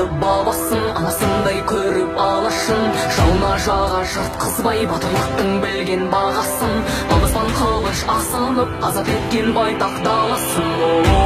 еді бабасын анасындай көріп алашын. Жауына жаға жыртқызбай батырлықтың білген бағасын. Адаспан қылыш асынып азат еткен байтақ даласын.